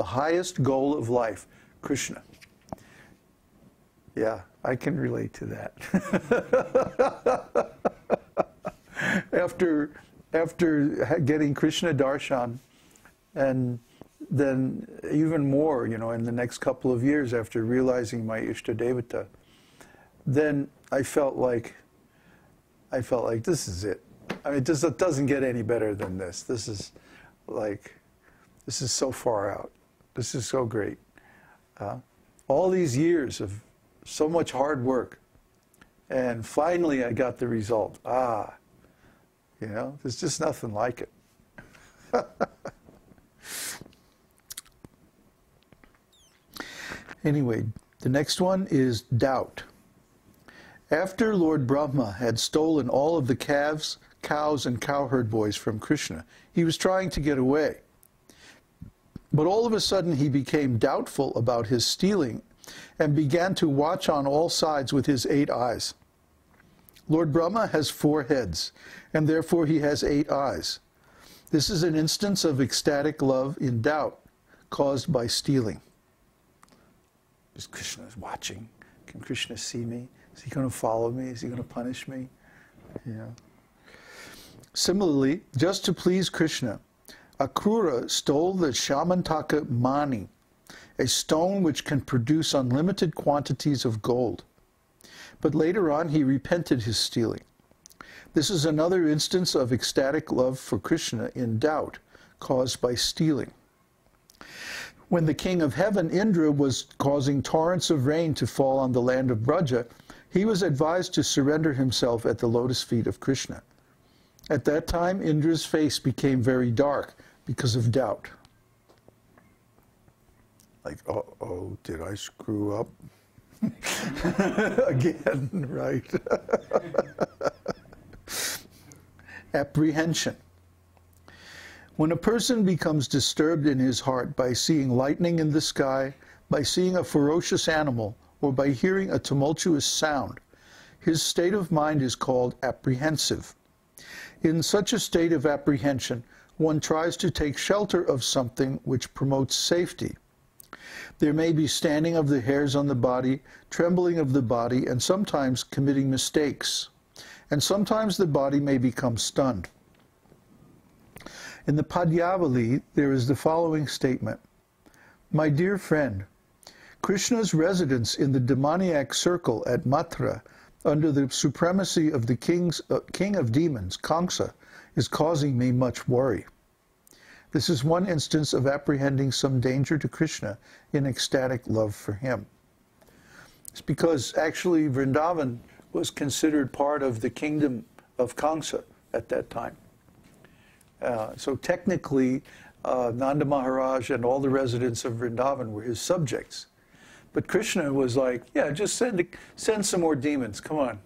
the highest goal of life, Krishna. Yeah, I can relate to that. after, after getting Krishna darshan, and then even more, you know, in the next couple of years after realizing my Ishtadevata, then I felt like, I felt like this is it. I mean, it, just, it doesn't get any better than this. This is like, this is so far out. This is so great. Uh, all these years of so much hard work, and finally I got the result. Ah, you know, there's just nothing like it. anyway, the next one is doubt. After Lord Brahma had stolen all of the calves, cows, and cowherd boys from Krishna, he was trying to get away. But all of a sudden he became doubtful about his stealing and began to watch on all sides with his eight eyes. Lord Brahma has four heads, and therefore he has eight eyes. This is an instance of ecstatic love in doubt caused by stealing. Is Krishna watching? Can Krishna see me? Is he going to follow me? Is he going to punish me? Yeah. Similarly, just to please Krishna, Akrura stole the Shamantaka mani, a stone which can produce unlimited quantities of gold. But later on, he repented his stealing. This is another instance of ecstatic love for Krishna in doubt, caused by stealing. When the king of heaven, Indra, was causing torrents of rain to fall on the land of Braja, he was advised to surrender himself at the lotus feet of Krishna. At that time, Indra's face became very dark because of doubt. Like, oh, oh did I screw up? Again, right? Apprehension. When a person becomes disturbed in his heart by seeing lightning in the sky, by seeing a ferocious animal, or by hearing a tumultuous sound, his state of mind is called apprehensive. In such a state of apprehension, one tries to take shelter of something which promotes safety. There may be standing of the hairs on the body, trembling of the body, and sometimes committing mistakes. And sometimes the body may become stunned. In the Padyavali, there is the following statement My dear friend, Krishna's residence in the demoniac circle at Mathura, under the supremacy of the king's, uh, king of demons, Kamsa, is causing me much worry. This is one instance of apprehending some danger to Krishna in ecstatic love for him. It's because actually Vrindavan was considered part of the kingdom of Kamsa at that time. Uh, so technically, uh, Nanda Maharaj and all the residents of Vrindavan were his subjects. But Krishna was like, yeah, just send, send some more demons. Come on.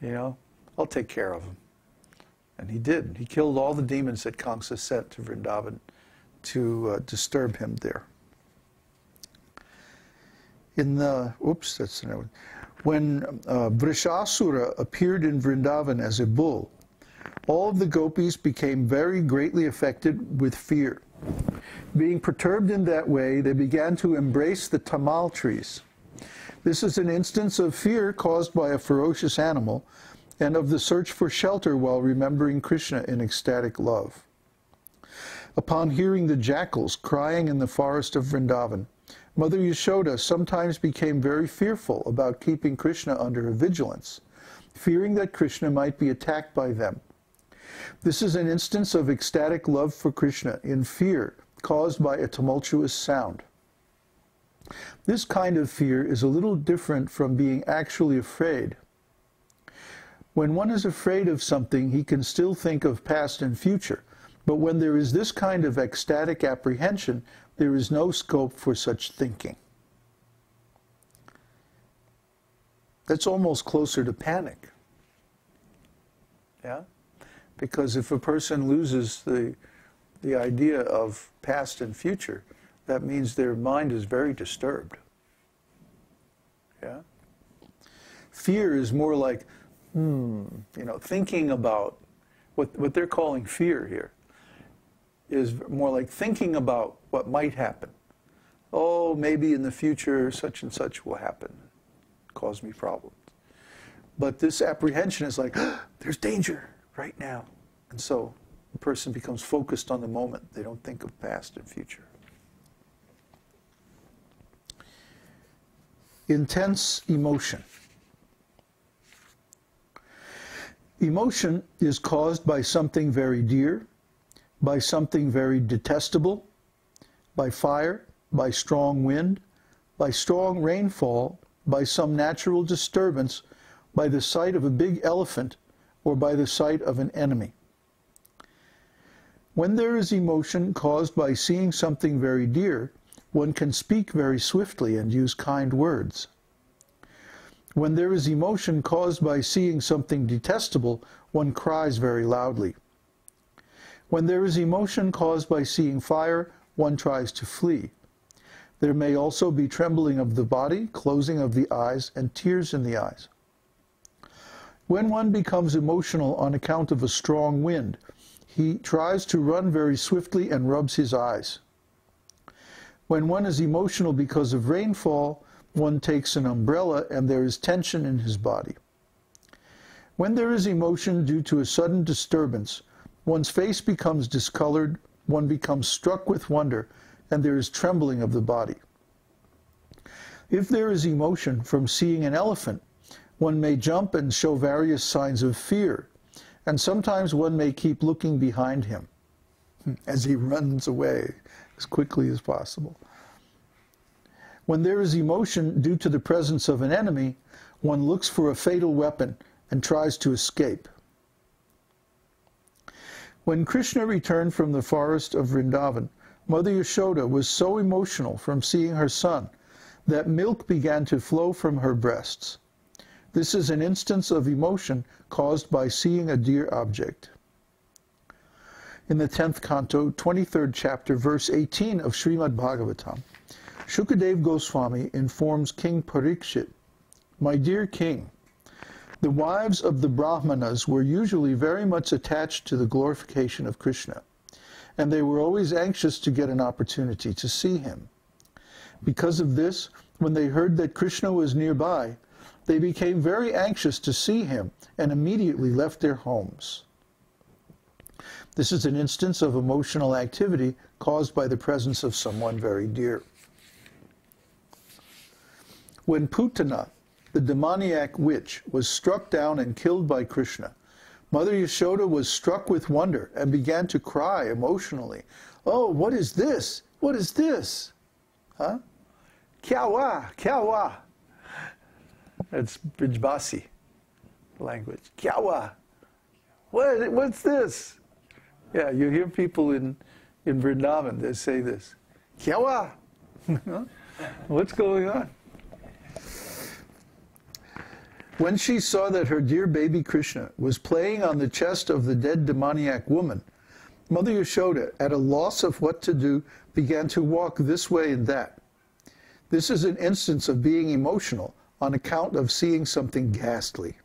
You know, I'll take care of them. And he did. He killed all the demons that Kamsa sent to Vrindavan to uh, disturb him there. In the, oops, that's another one. When uh, Vrishasura appeared in Vrindavan as a bull, all of the gopis became very greatly affected with fear. Being perturbed in that way, they began to embrace the tamal trees. This is an instance of fear caused by a ferocious animal, and of the search for shelter while remembering Krishna in ecstatic love. Upon hearing the jackals crying in the forest of Vrindavan, Mother Yashoda sometimes became very fearful about keeping Krishna under her vigilance, fearing that Krishna might be attacked by them. This is an instance of ecstatic love for Krishna in fear caused by a tumultuous sound. This kind of fear is a little different from being actually afraid. When one is afraid of something, he can still think of past and future. But when there is this kind of ecstatic apprehension, there is no scope for such thinking. That's almost closer to panic. Yeah? Because if a person loses the, the idea of past and future, that means their mind is very disturbed. Yeah? Fear is more like hmm, you know, thinking about what, what they're calling fear here is more like thinking about what might happen oh, maybe in the future such and such will happen, cause me problems. But this apprehension is like, there's danger right now. And so the person becomes focused on the moment. They don't think of past and future. Intense emotion. Emotion is caused by something very dear, by something very detestable, by fire, by strong wind, by strong rainfall, by some natural disturbance, by the sight of a big elephant, or by the sight of an enemy. When there is emotion caused by seeing something very dear, one can speak very swiftly and use kind words. When there is emotion caused by seeing something detestable, one cries very loudly. When there is emotion caused by seeing fire, one tries to flee. There may also be trembling of the body, closing of the eyes, and tears in the eyes. When one becomes emotional on account of a strong wind, he tries to run very swiftly and rubs his eyes. When one is emotional because of rainfall, one takes an umbrella and there is tension in his body. When there is emotion due to a sudden disturbance, one's face becomes discolored, one becomes struck with wonder, and there is trembling of the body. If there is emotion from seeing an elephant, one may jump and show various signs of fear, and sometimes one may keep looking behind him as he runs away as quickly as possible. When there is emotion due to the presence of an enemy, one looks for a fatal weapon and tries to escape. When Krishna returned from the forest of Vrindavan, Mother Yashoda was so emotional from seeing her son that milk began to flow from her breasts. This is an instance of emotion caused by seeing a dear object. In the 10th canto, 23rd chapter, verse 18 of Srimad Bhagavatam, Shukadev Goswami informs King Parikshit, My dear king, the wives of the Brahmanas were usually very much attached to the glorification of Krishna, and they were always anxious to get an opportunity to see him. Because of this, when they heard that Krishna was nearby, they became very anxious to see him and immediately left their homes. This is an instance of emotional activity caused by the presence of someone very dear. When Putana, the demoniac witch, was struck down and killed by Krishna, Mother Yashoda was struck with wonder and began to cry emotionally. Oh, what is this? What is this? Huh? Kyawa, kyawa. That's Brijbasi language. Kyawa. What, what's this? Yeah, you hear people in, in Vrindavan, they say this. Kyawa. What's going on? When she saw that her dear baby Krishna was playing on the chest of the dead demoniac woman, Mother Yashoda, at a loss of what to do, began to walk this way and that. This is an instance of being emotional on account of seeing something ghastly.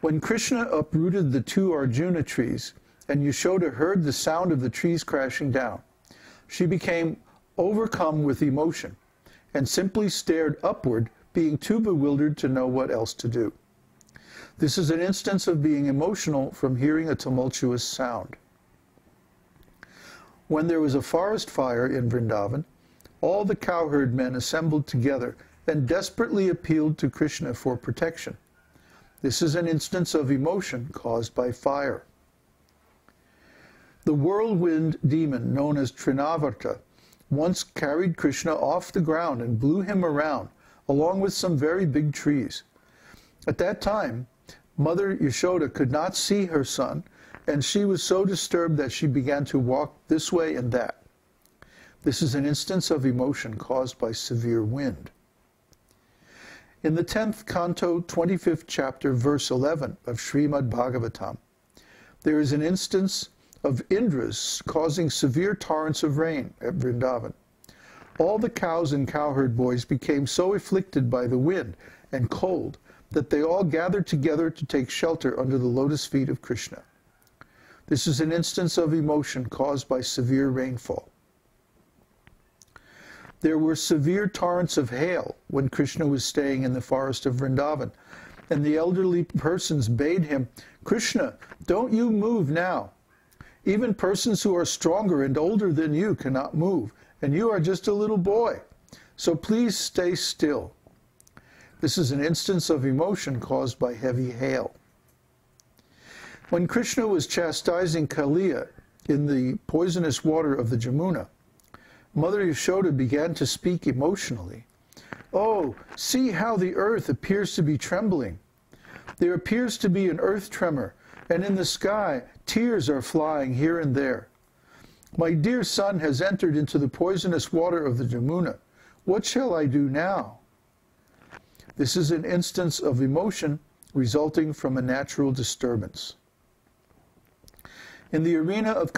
When Krishna uprooted the two Arjuna trees, and Yashoda heard the sound of the trees crashing down, she became overcome with emotion and simply stared upward being too bewildered to know what else to do. This is an instance of being emotional from hearing a tumultuous sound. When there was a forest fire in Vrindavan, all the cowherd men assembled together and desperately appealed to Krishna for protection. This is an instance of emotion caused by fire. The whirlwind demon known as Trinavarta once carried Krishna off the ground and blew him around along with some very big trees. At that time, Mother Yashoda could not see her son, and she was so disturbed that she began to walk this way and that. This is an instance of emotion caused by severe wind. In the 10th canto, 25th chapter, verse 11 of Srimad Bhagavatam, there is an instance of Indras causing severe torrents of rain at Vrindavan. All the cows and cowherd boys became so afflicted by the wind and cold that they all gathered together to take shelter under the lotus feet of Krishna. This is an instance of emotion caused by severe rainfall. There were severe torrents of hail when Krishna was staying in the forest of Vrindavan, and the elderly persons bade him, Krishna, don't you move now. Even persons who are stronger and older than you cannot move, and you are just a little boy. So please stay still. This is an instance of emotion caused by heavy hail. When Krishna was chastising Kaliya in the poisonous water of the Jamuna, Mother Yashoda began to speak emotionally. Oh, see how the earth appears to be trembling. There appears to be an earth tremor, and in the sky tears are flying here and there. My dear son has entered into the poisonous water of the Jamuna. What shall I do now? This is an instance of emotion resulting from a natural disturbance. In the arena of